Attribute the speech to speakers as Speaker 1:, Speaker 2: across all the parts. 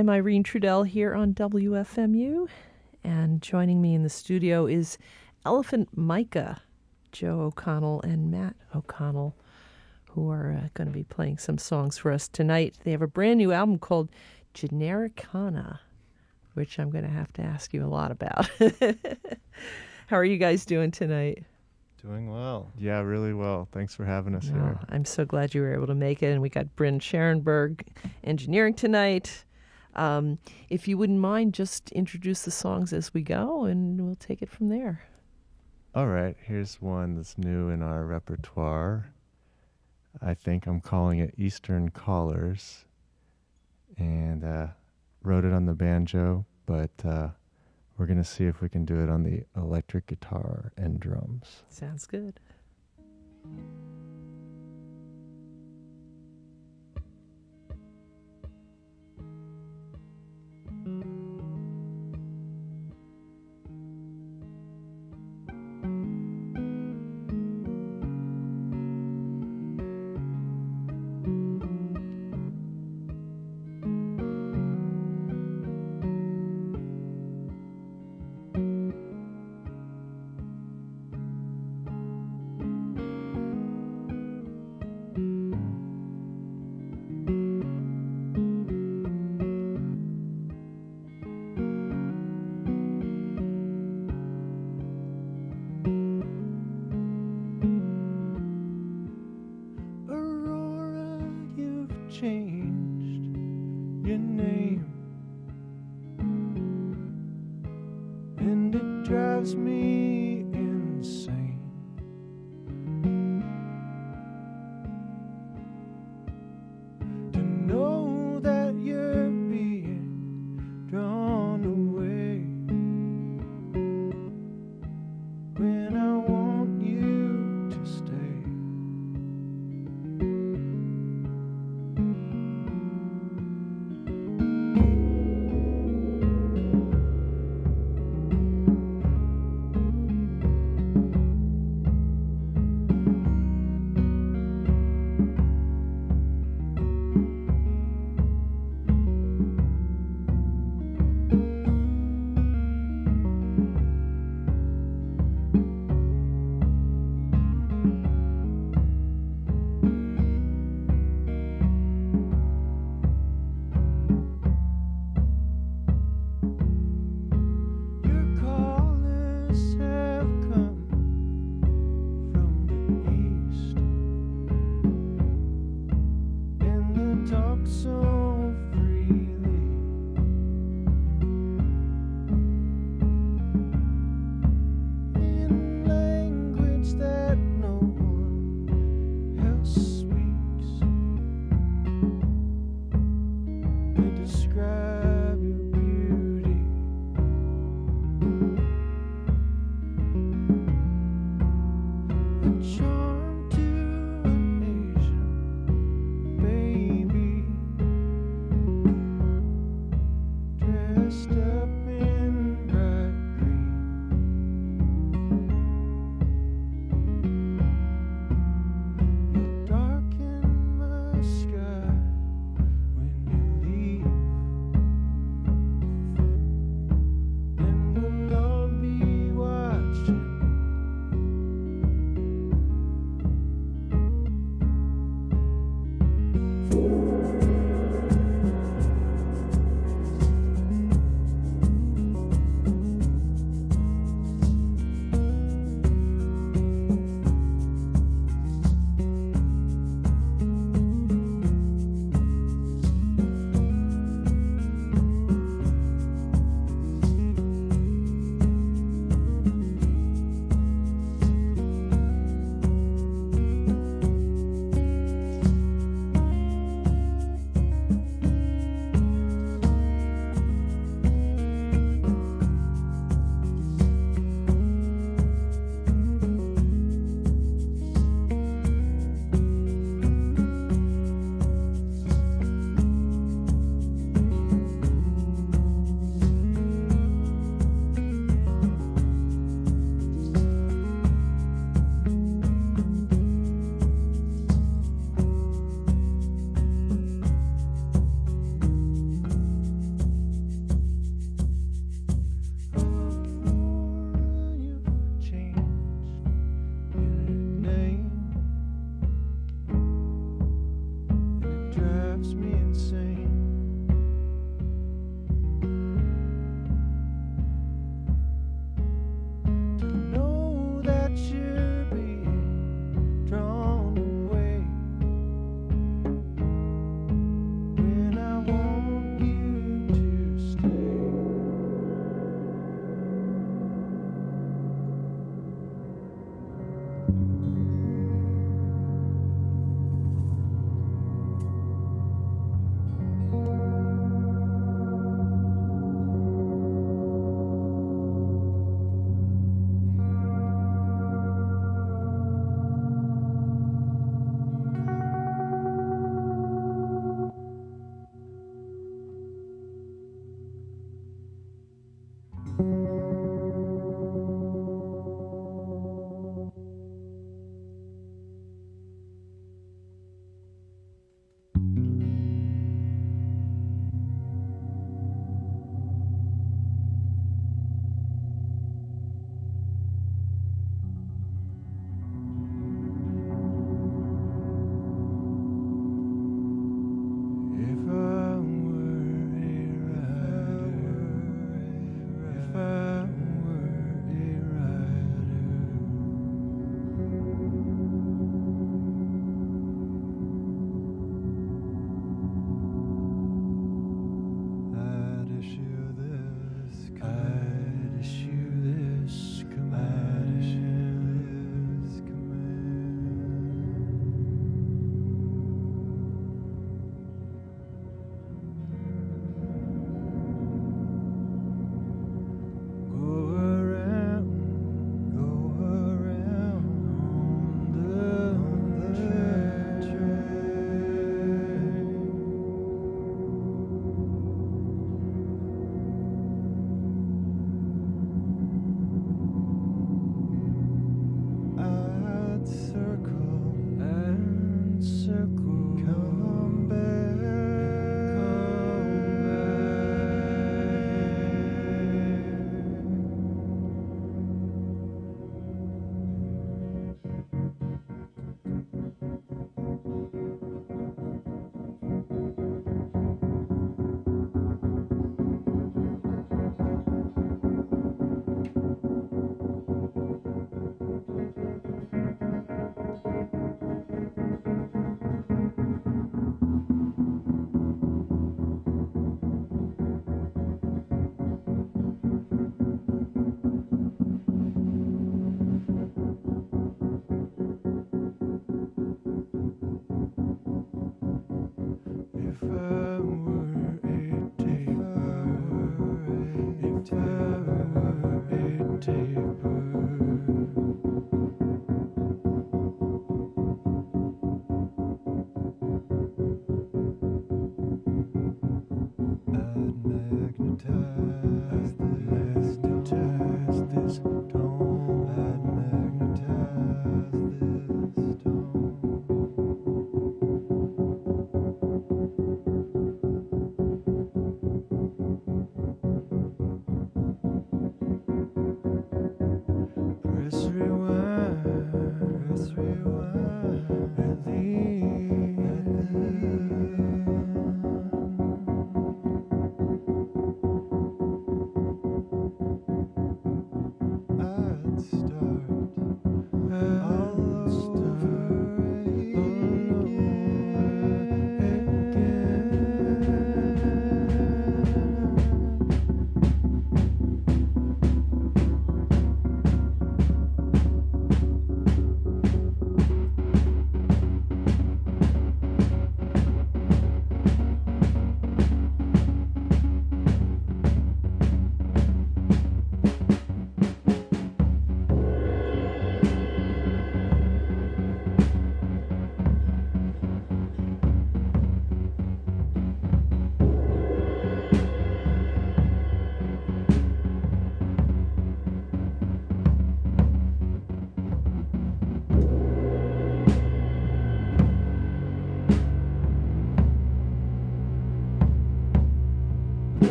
Speaker 1: I'm Irene Trudel here on WFMU, and joining me in the studio is Elephant Micah, Joe O'Connell and Matt O'Connell, who are uh, going to be playing some songs for us tonight. They have a brand new album called Genericana, which I'm going to have to ask you a lot about. How are you guys doing tonight?
Speaker 2: Doing well. Yeah, really well. Thanks for having us
Speaker 1: oh,
Speaker 2: here.
Speaker 1: I'm so glad you were able to make it. And we got Bryn Scherenberg engineering tonight. Um, if you wouldn't mind, just introduce the songs as we go, and we'll take it from there.
Speaker 2: All right, here's one that's new in our repertoire. I think I'm calling it Eastern Callers, and uh, wrote it on the banjo, but uh, we're going to see if we can do it on the electric guitar and drums.
Speaker 1: Sounds good.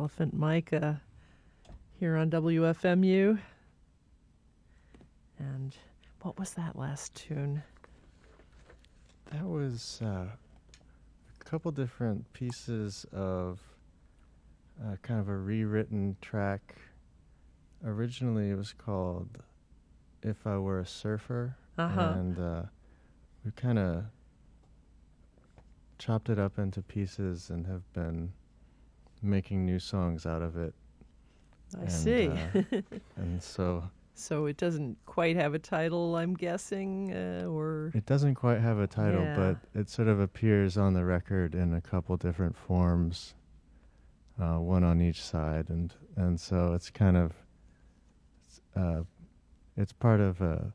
Speaker 1: Elephant Micah here on WFMU. And what was that last tune?
Speaker 2: That was uh, a couple different pieces of uh, kind of a rewritten track. Originally, it was called If I Were a Surfer.
Speaker 1: Uh-huh.
Speaker 2: And uh, we kind of chopped it up into pieces and have been making new songs out of it.
Speaker 1: I
Speaker 2: And,
Speaker 1: see.
Speaker 2: uh, And so
Speaker 1: so it doesn't quite have a title, I'm guessing, uh, or
Speaker 2: it doesn't quite have a title,
Speaker 1: Yeah.
Speaker 2: but it sort of appears on the record in a couple different forms, uh, one on each side, and and so it's kind of it's, uh, it's part of a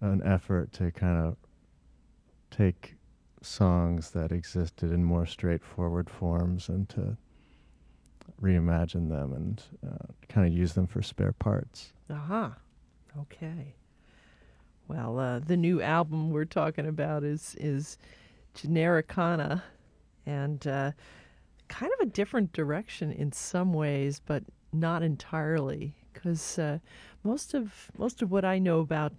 Speaker 2: an effort to kind of take songs that existed in more straightforward forms and to reimagine them and uh, kind of use them for spare parts.
Speaker 1: Aha. Okay. Well, uh, the new album we're talking about is is Genericana, and uh, kind of a different direction in some ways, but not entirely. Because uh, most of most of what I know about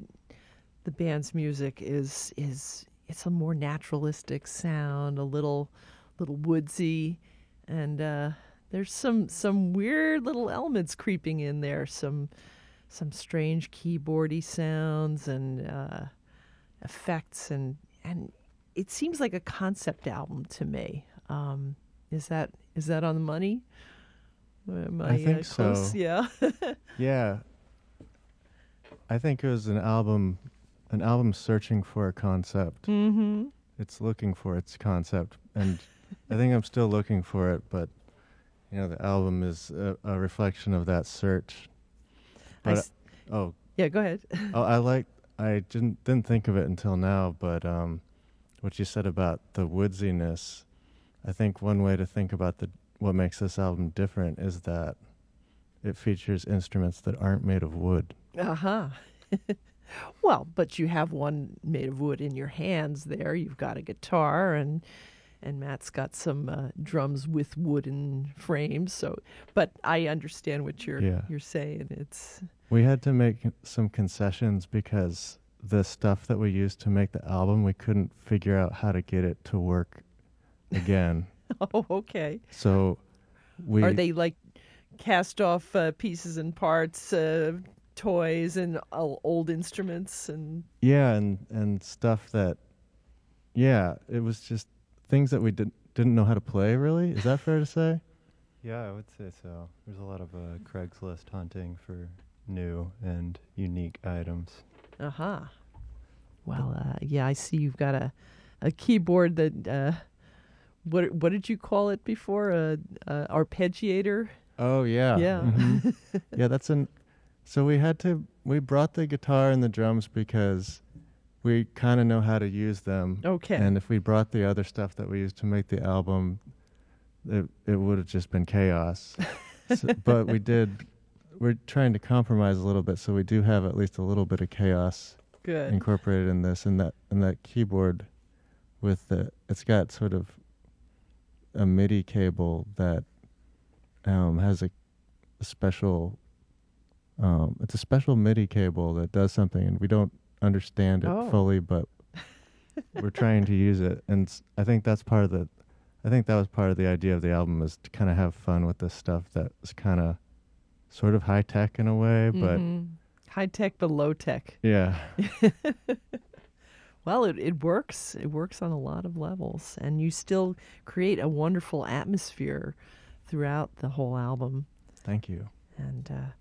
Speaker 1: the band's music is is it's a more naturalistic sound, a little little woodsy, and uh, there's some some weird little elements creeping in there. Some some strange keyboardy sounds and uh, effects and and it seems like a concept album to me. Um, is that is that on the money? Am
Speaker 2: I think
Speaker 1: uh, close?
Speaker 2: so.
Speaker 1: Yeah.
Speaker 2: Yeah. I think it was an album an album searching for a concept.
Speaker 1: mm-hmm.
Speaker 2: It's looking for its concept and I think I'm still looking for it, but you know, the album is a, a reflection of that search. But
Speaker 1: s-
Speaker 2: oh,
Speaker 1: yeah, go ahead.
Speaker 2: oh, I like. I didn't didn't think of it until now, but um, what you said about the woodsiness, I think one way to think about the what makes this album different is that it features instruments that aren't made of wood.
Speaker 1: Uh huh. well, but you have one made of wood in your hands there. You've got a guitar, and and Matt's got some uh, drums with wooden frames. So, but I understand what you're
Speaker 2: Yeah.
Speaker 1: you're saying. It's
Speaker 2: We had to make some concessions because the stuff that we used to make the album, we couldn't figure out how to get it to work again.
Speaker 1: oh okay.
Speaker 2: so we
Speaker 1: Are they like cast off uh, pieces and parts, uh, toys, and old instruments and
Speaker 2: yeah, and and stuff that yeah, it was just things that we didn't didn't know how to play really. Is that fair to say?
Speaker 3: Yeah, I would say so. There's a lot of uh, Craigslist hunting for new and unique items.
Speaker 1: Uh huh. Well, uh, yeah, I see you've got a a keyboard that uh, what what did you call it before? A, a arpeggiator.
Speaker 2: Oh yeah.
Speaker 1: Yeah.
Speaker 2: mhm. yeah, that's an so we had to we brought the guitar and the drums because we kind of know how to use them.
Speaker 1: Okay.
Speaker 2: And if we brought the other stuff that we used to make the album, it it would have just been chaos. so, but we did. We're trying to compromise a little bit, so we do have at least a little bit of chaos
Speaker 1: Good.
Speaker 2: incorporated in this. And that and that keyboard, with the it's got sort of a MIDI cable that um, has a, a special. Um, it's a special MIDI cable that does something, and we don't understand it
Speaker 1: Oh.
Speaker 2: fully, but we're trying to use it. And I think that's part of the. I think that was part of the idea of the album is to kind of have fun with this stuff that's kind of, sort of high tech in a way, but
Speaker 1: Mhm. high tech but low tech.
Speaker 2: yeah,
Speaker 1: Well, it, it works. It works on a lot of levels, and you still create a wonderful atmosphere throughout the whole album.
Speaker 2: thank you.
Speaker 1: And uh,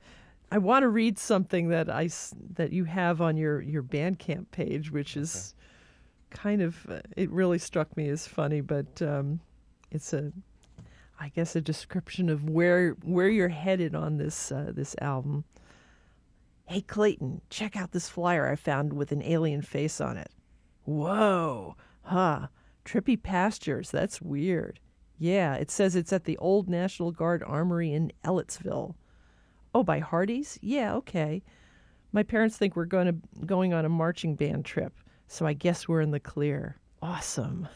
Speaker 1: I want to read something that I that you have on your your Bandcamp page, which is kind of uh, it really struck me as funny, but um, it's a I guess a description of where where you're headed on this uh, this album. Hey Clayton, check out this flyer I found with an alien face on it. Whoa, huh? Trippy pastures. That's weird. Yeah, it says it's at the old National Guard Armory in Ellettsville. Oh, by Hardee's? Yeah, okay. My parents think we're going to going on a marching band trip, so I guess we're in the clear. Awesome.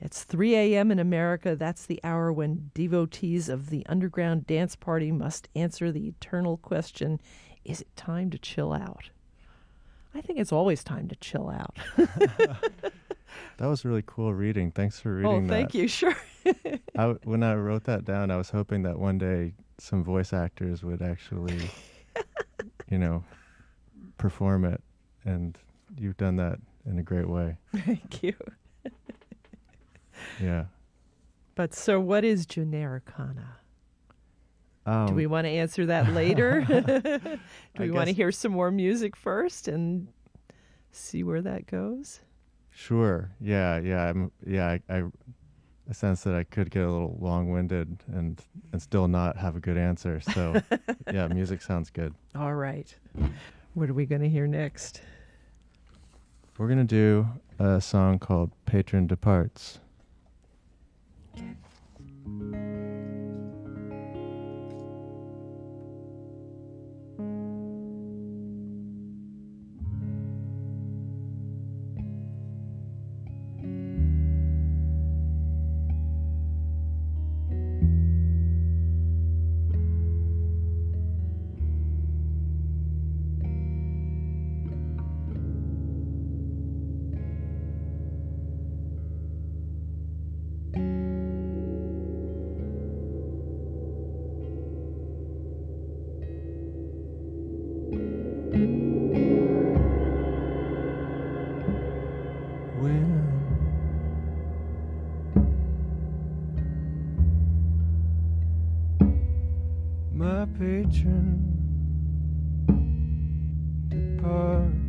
Speaker 1: It's 3 a.m. in America. That's the hour when devotees of the underground dance party must answer the eternal question Is it time to chill out? I think it's always time to chill out.
Speaker 2: That was really cool reading. Thanks for oh, reading
Speaker 1: oh,
Speaker 2: that.
Speaker 1: thank you. Sure.
Speaker 2: I w when I wrote that down, I was hoping that one day some voice actors would actually, you know, perform it, and you've done that in a great way.
Speaker 1: thank you.
Speaker 2: Yeah.
Speaker 1: But so, what is Genericana?
Speaker 2: Um,
Speaker 1: Do we want to answer that later? Do we want to hear some more music first and see where that goes?
Speaker 2: Sure. Yeah. Yeah. I'm. Yeah. I, I, I sense that I could get a little long-winded and and still not have a good answer. So, yeah, music sounds good.
Speaker 1: All right. What are we going to hear next?
Speaker 2: We're gonna do a song called "Patron Departs." My patron. Departs,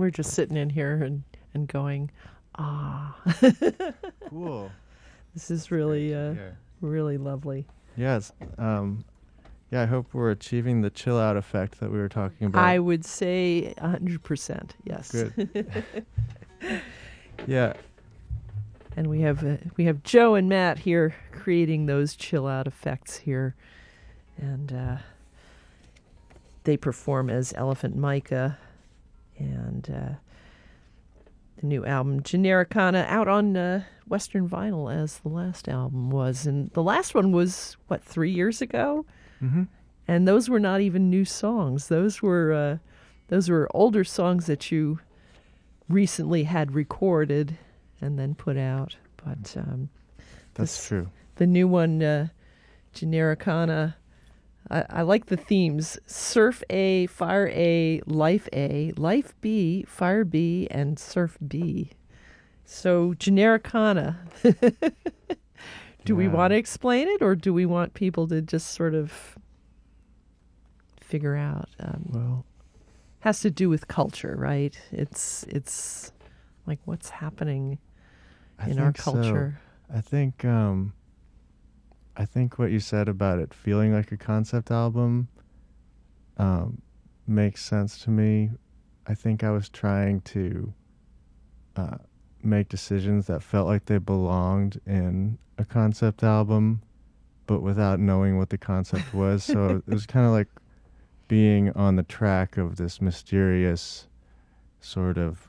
Speaker 1: We're just sitting in here and, and going, ah.
Speaker 2: cool.
Speaker 1: This is really, uh, really lovely.
Speaker 2: Yes. Um, yeah, I hope we're achieving the chill out effect that we were talking about.
Speaker 1: I would say 100%, yes.
Speaker 2: Good. yeah.
Speaker 1: And we have uh, we have Joe and Matt here creating those chill out effects here, and uh, they perform as Elephant Micah, and uh, the new album Genericana out on uh, Western Vinyl as the last album was, and the last one was what three years ago,
Speaker 2: Mm-hmm.
Speaker 1: and those were not even new songs. Those were uh, those were older songs that you recently had recorded and then put out. But um,
Speaker 2: That's
Speaker 1: This-
Speaker 2: true.
Speaker 1: the new one, uh, Genericana, I, I like the themes: Surf A, Fire A, Life A, Life B, Fire B, and Surf B. So Genericana. do we want to explain it, or do we want people to just sort of figure out? Um,
Speaker 2: Well,
Speaker 1: has to do with culture, right? It's it's like what's happening
Speaker 2: I
Speaker 1: in our
Speaker 2: think so.
Speaker 1: culture.
Speaker 2: I think um, I think what you said about it feeling like a concept album um, makes sense to me. I think I was trying to uh, make decisions that felt like they belonged in a concept album, but without knowing what the concept was. so it was kind of like being on the track of this mysterious sort of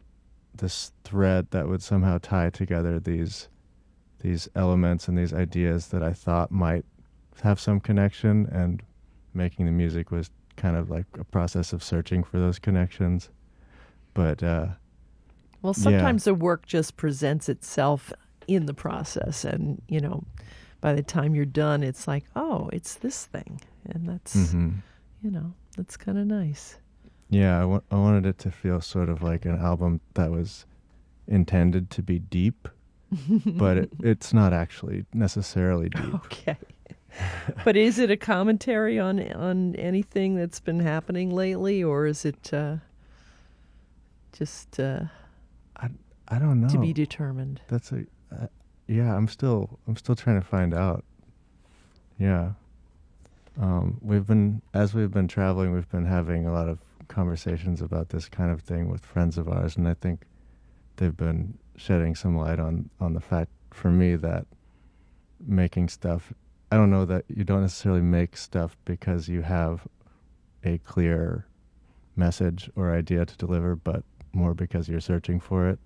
Speaker 2: this thread that would somehow tie together these these elements and these ideas that I thought might have some connection and making the music was kind of like a process of searching for those connections but uh
Speaker 1: Well,
Speaker 2: Yeah.
Speaker 1: sometimes the work just presents itself in the process, and you know, by the time you're done, it's like, oh, it's this thing, and that's
Speaker 2: mhm.
Speaker 1: you know, that's kind of nice.
Speaker 2: yeah I wanted it to feel sort of like an album that was intended to be deep but it, it's not actually necessarily deep
Speaker 1: Okay. but is it a commentary on on anything that's been happening lately, or is it uh, just uh,
Speaker 2: I don't know
Speaker 1: to be determined?
Speaker 2: That's a uh, yeah. I'm still I'm still trying to find out. Yeah. Um, we've been as we've been traveling, we've been having a lot of conversations about this kind of thing with friends of ours, and I think they've been shedding some light on on the fact for me that making stuff. I don't know that you don't necessarily make stuff because you have a clear message or idea to deliver, but more because you're searching for it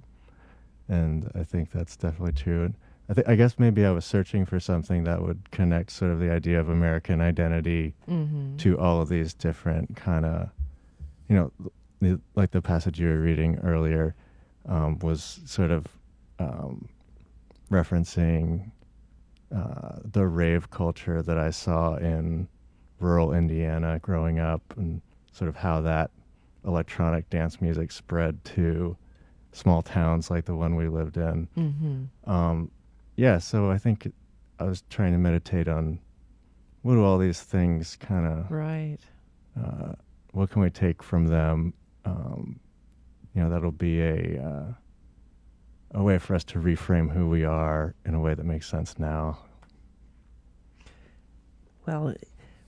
Speaker 2: and I think that's definitely true. And I think I guess maybe I was searching for something that would connect sort of the idea of American identity
Speaker 1: Mm-hmm.
Speaker 2: to all of these different kind of, you know, the, like the passage you were reading earlier um, was sort of um, referencing uh, the rave culture that I saw in rural Indiana growing up, and sort of how that electronic dance music spread to small towns like the one we lived in.
Speaker 1: Mm-hmm.
Speaker 2: Um, yeah, so I think I was trying to meditate on what do all these things kind of,
Speaker 1: Right.
Speaker 2: uh, what can we take from them? Um, you know, that'll be a uh, a way for us to reframe who we are in a way that makes sense now.
Speaker 1: Well,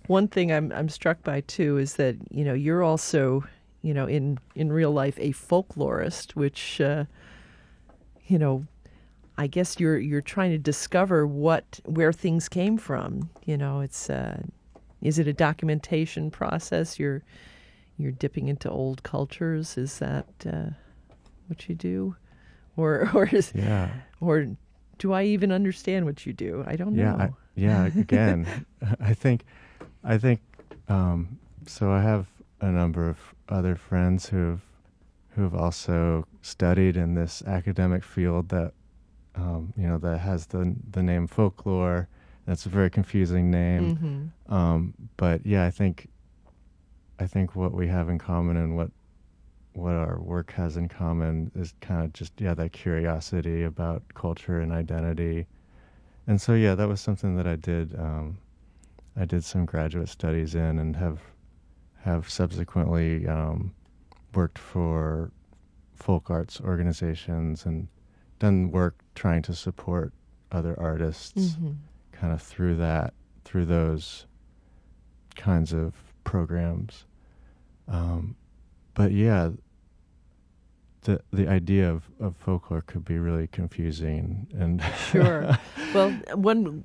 Speaker 1: one thing I'm I'm struck by too is that you know you're also you know in in real life a folklorist, which uh, you know I guess you're you're trying to discover what where things came from. You know, it's uh, is it a documentation process? You're you're dipping into old cultures. Is that uh, what you do, or or is
Speaker 2: Yeah,
Speaker 1: or do I even understand what you do? I don't
Speaker 2: yeah,
Speaker 1: know.
Speaker 2: I, yeah. Again, I think, I think. Um, so I have a number of other friends who've who've also studied in this academic field that um, you know, that has the the name folklore. That's a very confusing name.
Speaker 1: Mm-hmm.
Speaker 2: Um, but yeah, I think I think what we have in common and what what our work has in common is kind of just yeah that curiosity about culture and identity. And so yeah, that was something that I did. Um, I did some graduate studies in and have have subsequently um, worked for folk arts organizations and done work trying to support other artists
Speaker 1: Mm-hmm.
Speaker 2: kind of through that through those kinds of programs um, but yeah the the idea of, of folklore could be really confusing and
Speaker 1: Sure. well, one,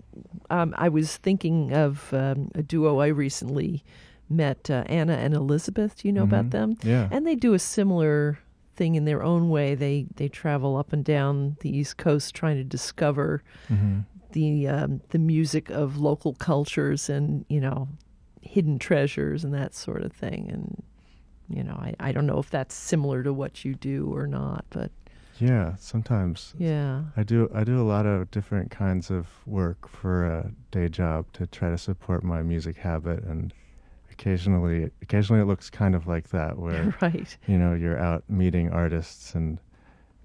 Speaker 1: um, I was thinking of um, a duo I recently met, uh, Anna and Elizabeth. Do you know about
Speaker 2: Mhm.
Speaker 1: them?
Speaker 2: yeah
Speaker 1: And they do a similar thing in their own way. They they travel up and down the East Coast trying to discover
Speaker 2: hmm
Speaker 1: the um, the music of local cultures and you know hidden treasures and that sort of thing. And you know, I, I don't know if that's similar to what you do or not, but
Speaker 2: yeah sometimes
Speaker 1: yeah.
Speaker 2: I do I do a lot of different kinds of work for a day job to try to support my music habit and occasionally occasionally it looks kind of like that where
Speaker 1: right.
Speaker 2: you know you're out meeting artists and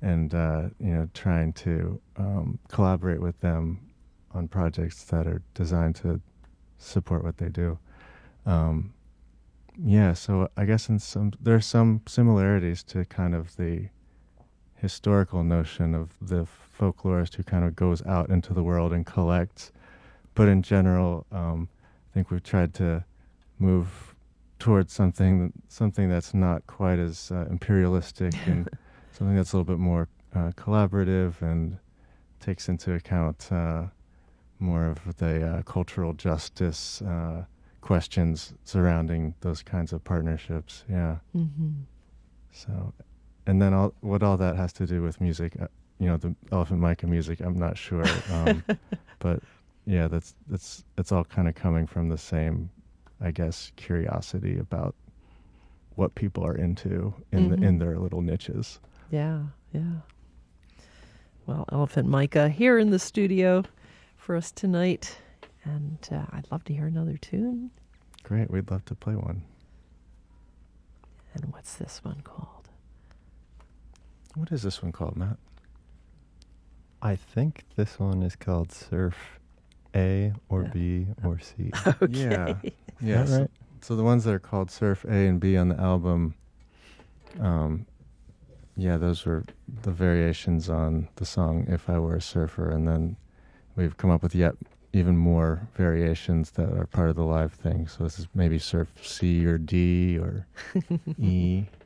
Speaker 2: and uh, you know trying to um, collaborate with them on projects that are designed to support what they do um, yeah so i guess in some there are some similarities to kind of the historical notion of the folklorist who kind of goes out into the world and collects. But in general um, i think we've tried to move towards something something that's not quite as uh, imperialistic and something that's a little bit more uh, collaborative and takes into account uh, more of the uh, cultural justice uh, questions surrounding those kinds of partnerships. Yeah.
Speaker 1: Mm-hmm.
Speaker 2: So, and then all, what all that has to do with music, uh, you know, the Elephant Micah music, I'm not sure. Um, but yeah, that's that's it's all kind of coming from the same, I guess, curiosity about what people are into in the, in
Speaker 1: Mhm.
Speaker 2: their little niches.
Speaker 1: Yeah, yeah. Well, Elephant Micah here in the studio for us tonight, and uh, I'd love to hear another tune.
Speaker 2: Great, we'd love to play one.
Speaker 1: And what's this one called?
Speaker 2: What is this one called, Matt?
Speaker 3: I think this one is called Surf A or
Speaker 1: Yeah.
Speaker 3: B or C.
Speaker 1: Okay.
Speaker 2: Yeah. Yeah. so,
Speaker 3: right?
Speaker 2: so the ones that are called Surf A and B on the album, um, yeah, those were the variations on the song "If I Were a Surfer," and then we've come up with yet even more variations that are part of the live thing. So this is maybe Surf C or D or E.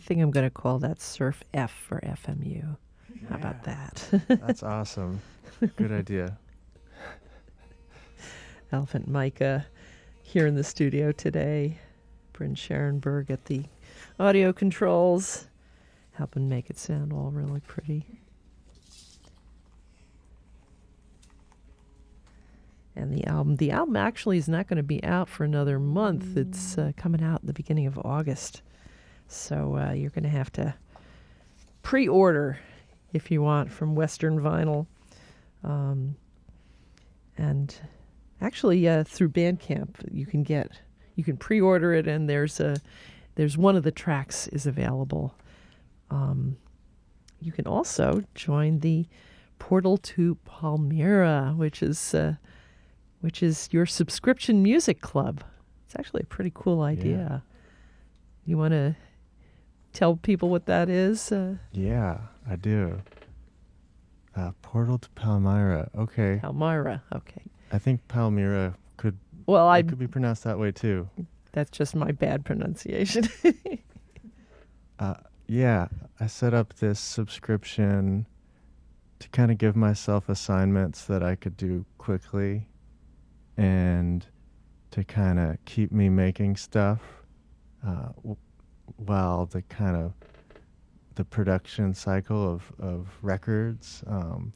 Speaker 1: think I'm going to call that Surf F for FMU. How about that?
Speaker 2: That's awesome. Good idea.
Speaker 1: Elephant Micah here in the studio today. Bryn Sharonberg at the audio controls, helping make it sound all really pretty. And the album, the album actually is not going to be out for another month. It's uh, coming out in the beginning of August. So uh, you're going to have to pre order if you want from Western Vinyl. Um, and actually, uh, through Bandcamp, you can get you can pre-order it, and there's a there's one of the tracks is available. Um, you can also join the Portal to Palmyra, which is uh, which is your subscription music club. It's actually a pretty cool idea. You want to tell people what that is? Uh,
Speaker 2: Yeah, I do. Uh, Portal to Palmyra. Okay.
Speaker 1: Palmyra. Okay.
Speaker 2: I think Palmyra could
Speaker 1: Well, I
Speaker 2: could be pronounced that way too.
Speaker 1: that's just my bad pronunciation.
Speaker 2: Uh, yeah, I set up this subscription to kind of give myself assignments that I could do quickly and to kind of keep me making stuff uh, w- while the kind of the production cycle of, of records um,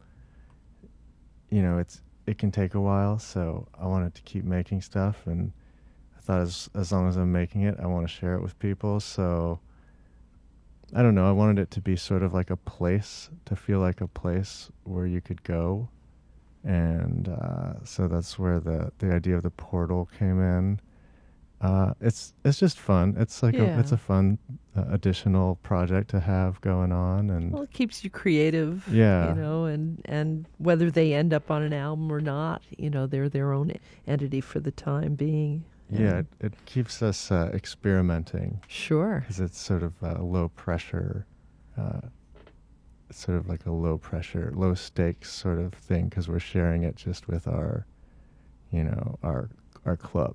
Speaker 2: you know it's it can take a while so i wanted to keep making stuff and i thought as as long as i'm making it i want to share it with people so I don't know. I wanted it to be sort of like a place, to feel like a place where you could go, and uh, so that's where the the idea of the portal came in. Uh, it's it's just fun. It's like a it's a fun uh, additional project to have going on, and
Speaker 1: well, it keeps you creative.
Speaker 2: Yeah.
Speaker 1: You know, and and whether they end up on an album or not, you know, they're their own entity for the time being.
Speaker 2: yeah, it, it keeps us uh, experimenting
Speaker 1: Sure.
Speaker 2: because it's sort of uh, low pressure. Uh, it's sort of like a low pressure, low stakes sort of thing because we're sharing it just with our, you know, our our club.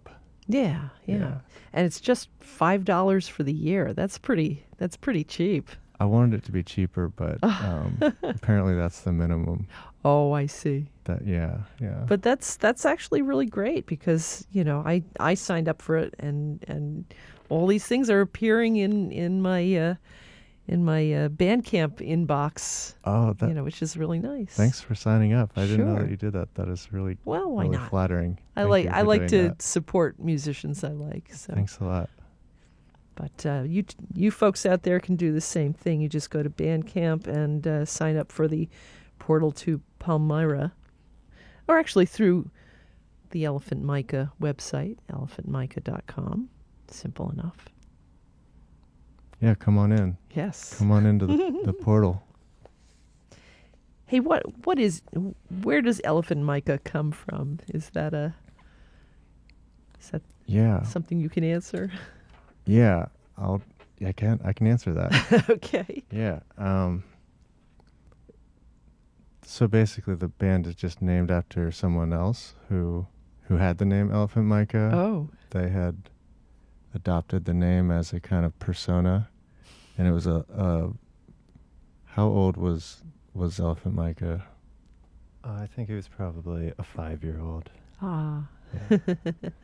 Speaker 1: Yeah, yeah,
Speaker 2: Yeah.
Speaker 1: And it's just five dollars for the year. That's pretty. That's pretty cheap.
Speaker 2: I wanted it to be cheaper, but um, apparently that's the minimum.
Speaker 1: Oh, I see.
Speaker 2: That yeah, yeah.
Speaker 1: But that's that's actually really great because you know I I signed up for it and and all these things are appearing in in my uh, in my uh, Bandcamp inbox.
Speaker 2: oh, that,
Speaker 1: you know, which is really nice.
Speaker 2: thanks for signing up. I didn't know that you did that. That is really
Speaker 1: Well, why
Speaker 2: really
Speaker 1: not?
Speaker 2: flattering.
Speaker 1: I
Speaker 2: Thank
Speaker 1: like I like to
Speaker 2: that.
Speaker 1: support musicians I like. So,
Speaker 2: Thanks a lot.
Speaker 1: but uh, you you folks out there can do the same thing. You just go to Bandcamp and uh, sign up for the portal to Palmyra, or actually through the Elephant Micah website, elephantmicah.com. Simple enough.
Speaker 2: Yeah, come on in.
Speaker 1: Yes.
Speaker 2: Come on into the, the portal.
Speaker 1: Hey, what what is where does Elephant Micah come from? Is that a is that
Speaker 2: Yeah,
Speaker 1: something you can answer?
Speaker 2: yeah. I'll. I can. I can answer that.
Speaker 1: okay.
Speaker 2: yeah. Um. So basically, the band is just named after someone else who who had the name Elephant Micah.
Speaker 1: Oh,
Speaker 2: they had adopted the name as a kind of persona, and it was a. a how old was was Elephant Micah?
Speaker 3: I think he was probably a five-year-old.
Speaker 1: Ah.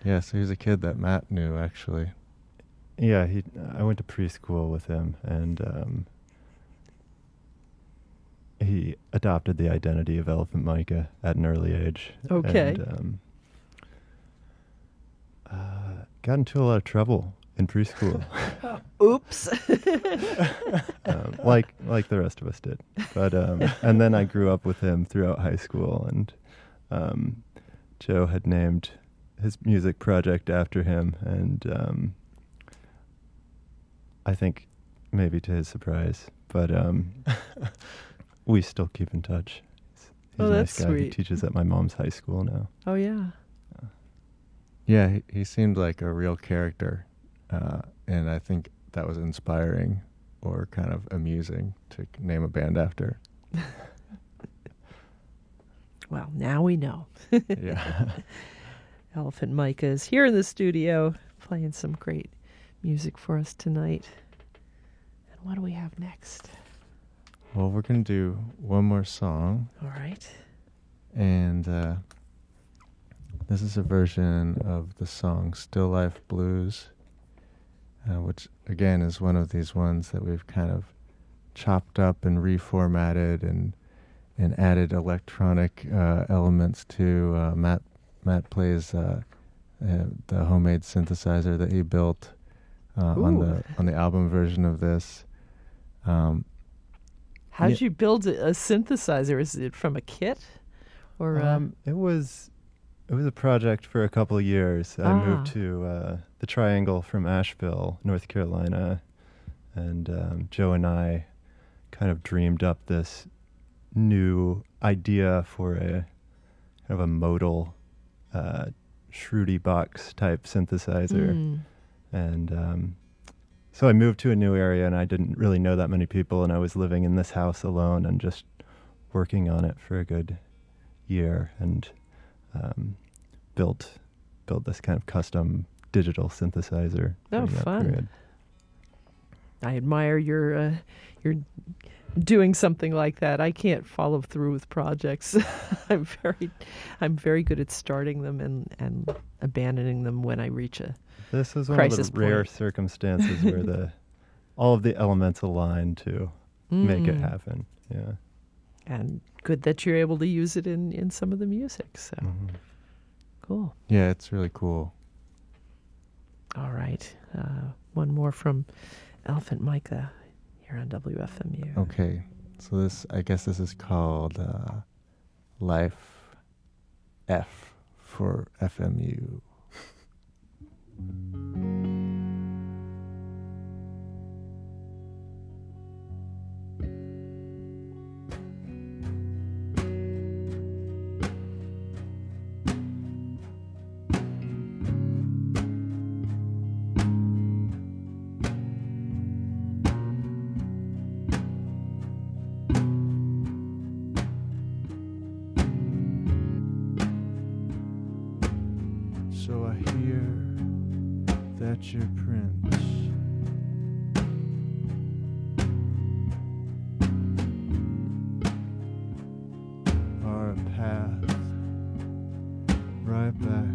Speaker 2: Yeah, so he was a kid that Matt knew actually.
Speaker 3: Yeah, he. I went to preschool with him, and um, he adopted the identity of Elephant Micah at an early age.
Speaker 1: Okay.
Speaker 3: And, um, uh, got into a lot of trouble in preschool,
Speaker 1: Oops.
Speaker 3: um, like like the rest of us did. But um, and then I grew up with him throughout high school, and um, Joe had named his music project after him, and um, I think maybe to his surprise, but um, we still keep in touch. He's, he's
Speaker 1: Oh,
Speaker 3: a
Speaker 1: that's
Speaker 3: nice guy. He teaches at my mom's high school now.
Speaker 1: oh yeah.
Speaker 2: Yeah, he, he seemed like a real character, uh, and I think that was inspiring or kind of amusing to name a band after.
Speaker 1: Well, now we know.
Speaker 2: yeah.
Speaker 1: Elephant Micah is here in the studio playing some great music for us tonight. And what do we have next?
Speaker 2: Well, we're gonna do one more song,
Speaker 1: All right.
Speaker 2: and uh, this is a version of the song "Still Life Blues," uh, which again is one of these ones that we've kind of chopped up and reformatted and and added electronic uh, elements to. Uh, Matt Matt plays uh, uh, the homemade synthesizer that he built uh, on the on the album version of this. Um,
Speaker 1: How did
Speaker 2: Yeah.
Speaker 1: you build a synthesizer? Is it from a kit? Or uh,
Speaker 3: Um, it was it was a project for a couple of years. I moved
Speaker 1: Ah.
Speaker 3: to uh, the Triangle from Asheville, North Carolina, and um, Joe and I kind of dreamed up this new idea for a kind of a modal uh, Shruti box type synthesizer.
Speaker 1: mm,
Speaker 3: And um, so I moved to a new area, and I didn't really know that many people, and I was living in this house alone and just working on it for a good year, and um, built built this kind of custom digital synthesizer.
Speaker 1: Oh, fun.
Speaker 3: period.
Speaker 1: I admire your uh, your doing something like that. I can't follow through with projects. I'm very I'm very good at starting them and and abandoning them when I reach a
Speaker 3: This is one of the rare
Speaker 1: point.
Speaker 3: circumstances where the all of the elements align to make it
Speaker 1: Mm.
Speaker 3: happen. Yeah.
Speaker 1: And good that you're able to use it in in some of the music. So
Speaker 3: Mhm.
Speaker 1: cool.
Speaker 2: yeah, it's really cool.
Speaker 1: All right. Uh, one more from Elephant Micah here on WFMU.
Speaker 2: Okay, so this I guess this is called uh, Life F for FMU. Path right back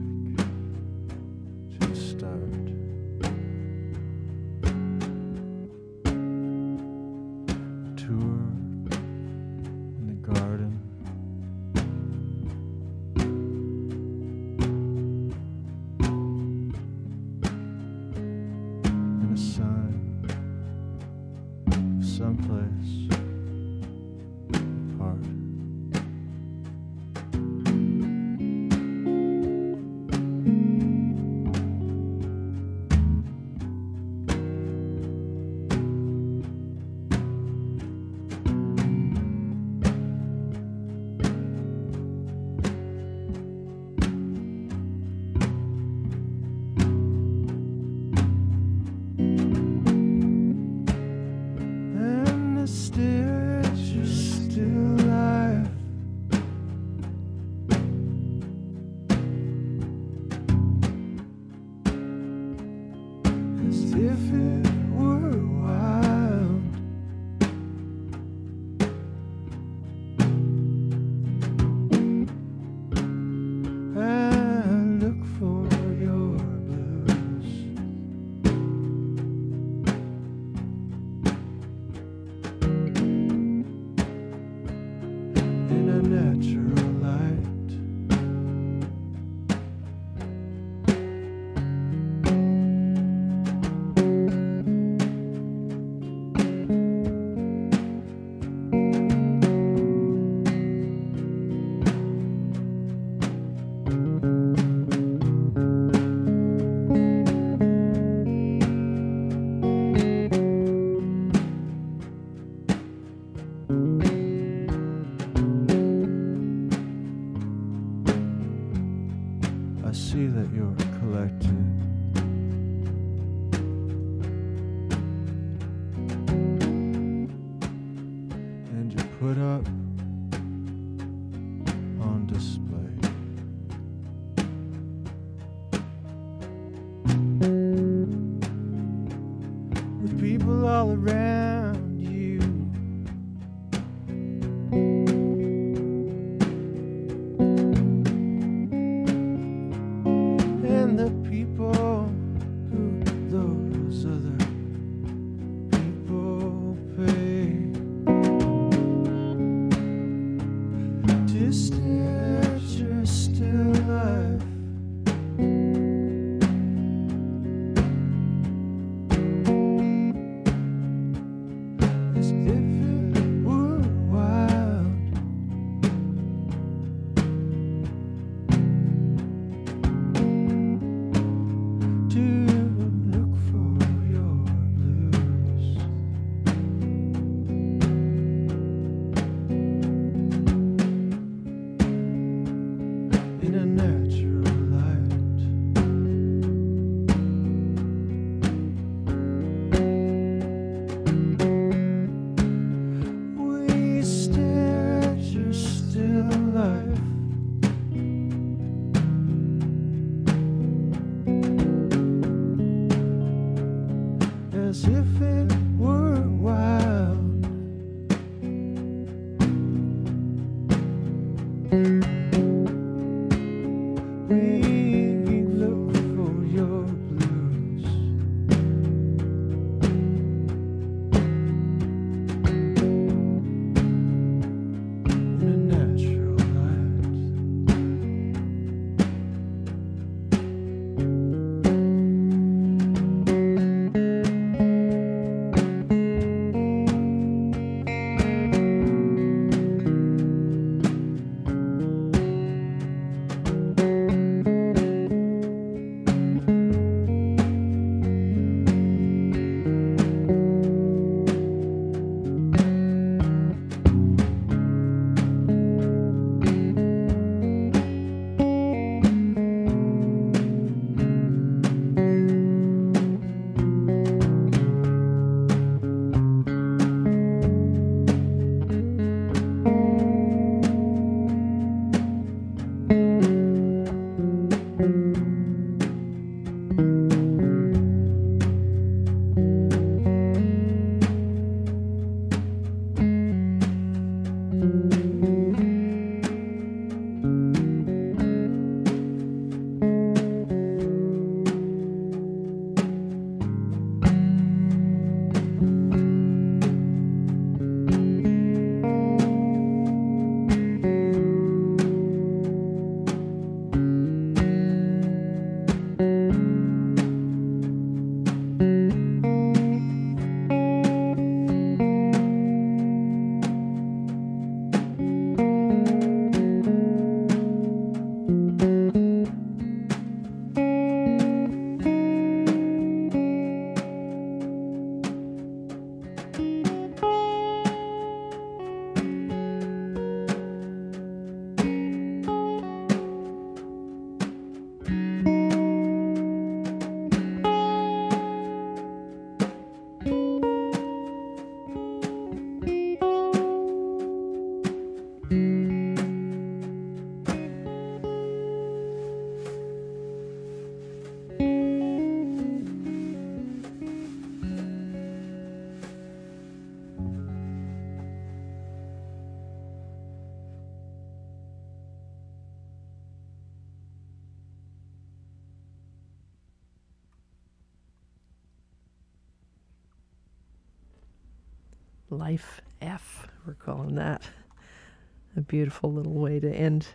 Speaker 1: beautiful little way to end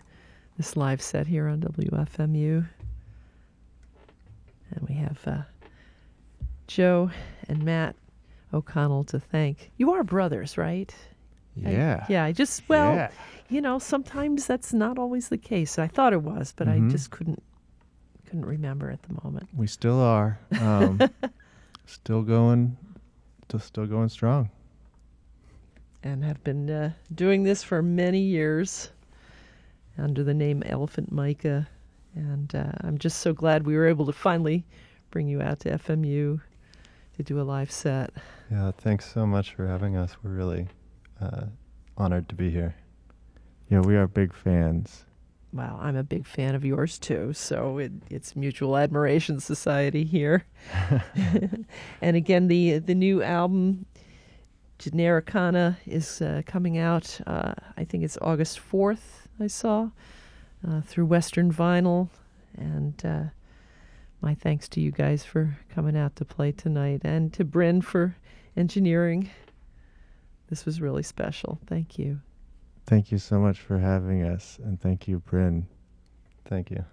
Speaker 1: this live set here on WFMU. And we have uh, Joe and Matt O'Connell to thank. You are brothers, right? I-
Speaker 2: Yeah.
Speaker 1: yeah, I just, well,
Speaker 2: Yeah.
Speaker 1: you know, sometimes that's not always the case. I thought it was, but
Speaker 2: Mhm.
Speaker 1: I just couldn't couldn't remember at the moment.
Speaker 2: We still are. Um, still going. Still, still going strong.
Speaker 1: And have been uh, doing this for many years under the name Elephant Micah And uh, I'm just so glad we were able to finally bring you out to FMU to do a live set.
Speaker 3: Yeah, thanks so much for having us. We're really uh, honored to be here.
Speaker 2: Yeah, we are big fans.
Speaker 1: Wow, I'm a big fan of yours too. So it, it's Mutual Admiration Society here. and again, the the new album Genericana is uh, coming out. Uh, I think it's August 4th. I saw uh, through Western Vinyl, and uh, my thanks to you guys for coming out to play tonight, and to Bryn for engineering. This was really special. Thank you.
Speaker 2: Thank you so much for having us, and thank you, Bryn.
Speaker 1: Thank you.